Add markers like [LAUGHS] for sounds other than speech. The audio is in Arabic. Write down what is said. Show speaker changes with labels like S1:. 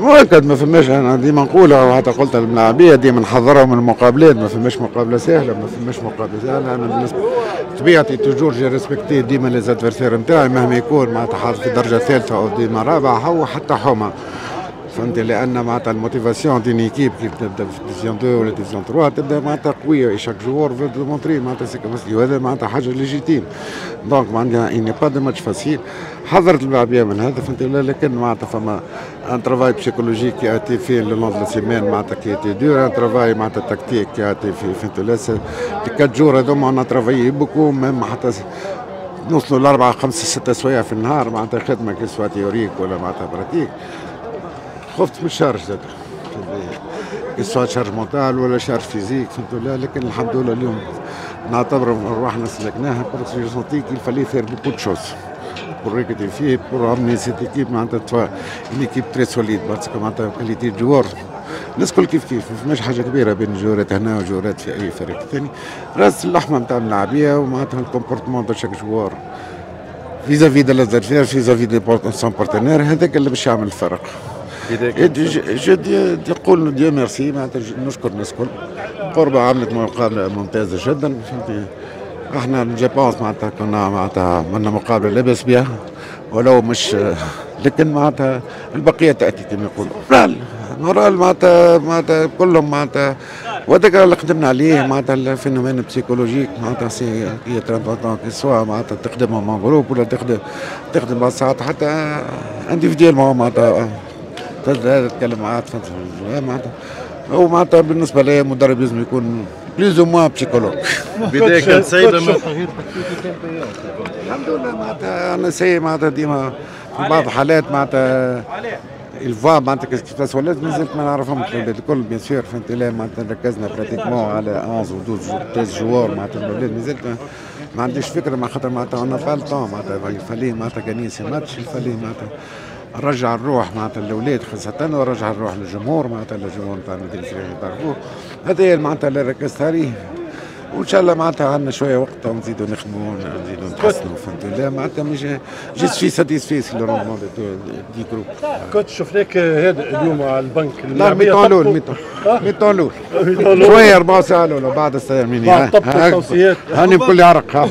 S1: مؤكد ما فماش أنا ديما نقولها وحتى قلت للملاعبيه ديما نحضرهم من المقابلات ما فماش مقابلة سهلة ما فماش مقابلة سهلة. أنا بالنسبة طبيعتي toujours j'ai respecté ديما les adversaires نتاعي مهما يكون معناتها حاطط في درجه ثالثه أو ديما رابعه هو حتى حومة. فهمت لأن معناتها ال motivation d'une équipe كي تبدأ في division 2 ولا division 3 تبدأ معناتها قوية chaque joueur veut démontrer معناتها c'est comme وهذا معناتها حاجة légitime. donc معناتها n'y a pas de match facile حضرت الملاعبيه من هذا فهمت لكن معناتها فما un travail psychologique qui était fait le long de semaine معناتها qui était dur un travail معناتها tactique qui était fait فهمت لا les quatre jours هذوما on a travaillé beaucoup même حتى نوصلوا لأربعة خمسة ستة سوايع في النهار معناتها خدمة que ce soit théorique ولا معناتها pratique خفت من ال charge زاد. سواء charge mentale ولا charge physique فهمت لا لكن الحمد لله اليوم نعتبر ارواحنا سلكناها pour sentir qu'il fallait faire beaucoup de choses pour rectifier, pour amener cette équipe une équipe très solide parce que معناتها qualité ال joueurs الناس كل كيف كيف ما فماش حاجة كبيرة بين جورات هنا وجورات في أي فريق ثاني. راس اللحمة نتاع اللاعبية ومعناتها الكومبورتمون دو شاك جوار فيزافي دو لازادفير فيزافي دي سون بارتنير هذاك اللي باش يعمل الفرق. جد يقول Dieu merci. معناتها نشكر الناس الكل. قربة عملت مقابلة ممتازة جدا. فهمتي؟ إحنا je pense معناتها كنا معناتها عملنا مقابلة لاباس بها ولو مش لكن معناتها البقية تأتي كما يقولوا. le moral معناتها معناتها كلهم معناتها. وهذاك اللي قدمنا عليه معناتها ال phénomène psychologique معناتها c'est هي qui soit معناتها تخدمهم مع groupe ولا تخدم تخدم ساعات حتى individuel معناتها تتكلم معاه تفلسف معناتها هو معناتها بالنسبة لي مدرب لازم يكون بليز أو موان بسيكولوج
S2: بداية كانت ما
S1: الحمد لله معناتها أنا سي معناتها ديما في بعض الحالات معناتها الفوا معناتها كيفاش ولات مازلت ما نعرفهم الاولاد الكل بيان سور فهمت. لا معناتها ركزنا براتيكمون على 11 و 12 13 جوار معناتها الاولاد مازلت ما عنديش فكرة مع خاطر معناتها أنا با طون معناتها يفاليه معناتها كان ماتش يفاليه معناتها نرجع الروح معناتها الاولاد خاصة ونرجع الروح للجمهور معناتها الجمهور نتاع النادي الفريق يعرفوه هذا هي معناتها اللي ركزت عليه. وإن شاء الله معناتها عندنا شوية وقت ونزيدوا نخدموا ونزيدوا نتحسنوا فهمت لا معناتها مش je suis satisfait c'est le rendement du groupe
S2: كنت شفناك هذا اليوم على ال
S1: banc. la mi-temps الأول mi-temps. الأول [LAUGHS] شوية ربع ساعة الاولى بعد الساعة
S2: بعد طبق التوصيات.
S1: هاني بكل عرق [LAUGHS]